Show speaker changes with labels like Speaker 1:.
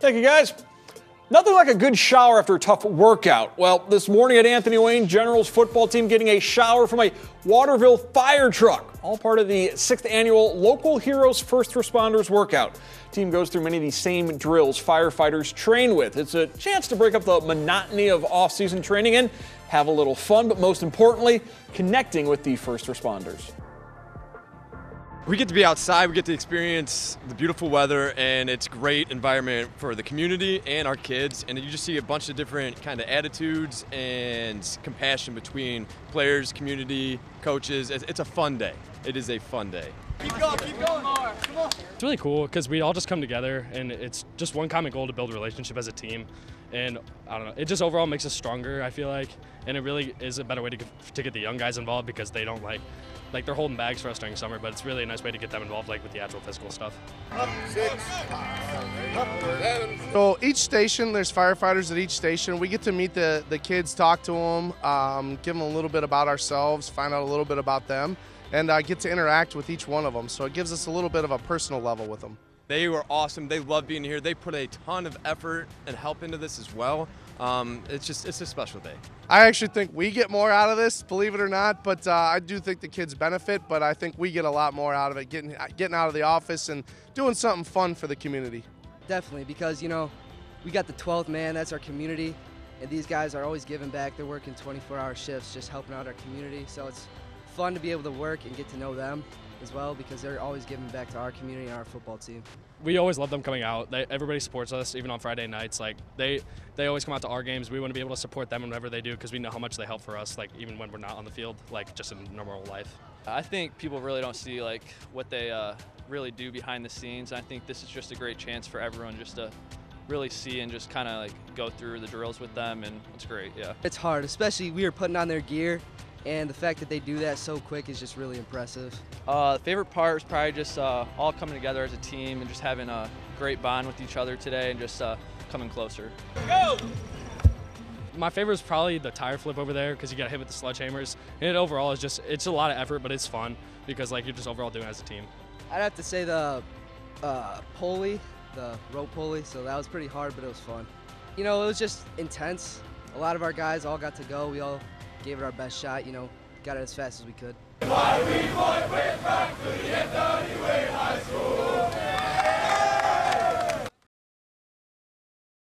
Speaker 1: Thank you, guys. Nothing like a good shower after a tough workout. Well, this morning at Anthony Wayne, Generals football team getting a shower from a Waterville fire truck, all part of the sixth annual Local Heroes First Responders workout. Team goes through many of the same drills firefighters train with. It's a chance to break up the monotony of off-season training and have a little fun, but most importantly, connecting with the first responders
Speaker 2: we get to be outside, we get to experience the beautiful weather, and it's great environment for the community and our kids. And you just see a bunch of different kind of attitudes and compassion between players, community, coaches. It's a fun day. It is a fun day.
Speaker 3: Keep going, keep going.
Speaker 4: It's really cool because we all just come together, and it's just one common goal to build a relationship as a team. And I don't know, it just overall makes us stronger. I feel like, and it really is a better way to to get the young guys involved because they don't like like they're holding bags for us during summer, but it's really a nice way to get them involved, like with the actual physical stuff.
Speaker 5: So each station, there's firefighters at each station. We get to meet the the kids, talk to them, um, give them a little bit about ourselves, find out a little bit about them, and I get to interact with each one of them. So it gives us a little bit of a personal level with them.
Speaker 2: They were awesome. They love being here. They put a ton of effort and help into this as well. Um, it's just it's a special day.
Speaker 5: I actually think we get more out of this, believe it or not. But uh, I do think the kids benefit. But I think we get a lot more out of it, getting getting out of the office and doing something fun for the community.
Speaker 6: Definitely, because you know, we got the 12th man. That's our community, and these guys are always giving back. They're working 24-hour shifts, just helping out our community. So it's fun to be able to work and get to know them as well because they're always giving back to our community and our football team.
Speaker 4: We always love them coming out. They, everybody supports us, even on Friday nights. Like they, they always come out to our games. We want to be able to support them whenever they do because we know how much they help for us. Like even when we're not on the field, like just in normal life.
Speaker 7: I think people really don't see like what they uh, really do behind the scenes. I think this is just a great chance for everyone just to really see and just kind of like go through the drills with them, and it's great. Yeah.
Speaker 6: It's hard, especially we are putting on their gear and the fact that they do that so quick is just really impressive.
Speaker 7: Uh, the favorite part is probably just uh, all coming together as a team and just having a great bond with each other today and just uh, coming closer. Go!
Speaker 4: My favorite is probably the tire flip over there because you got hit with the sledgehammers. And it overall is just, it's a lot of effort, but it's fun because like you're just overall doing it as a team.
Speaker 6: I'd have to say the uh, pulley, the rope pulley, so that was pretty hard, but it was fun. You know, it was just intense. A lot of our guys all got to go. We all gave it our best shot, you know, got it as fast as we could.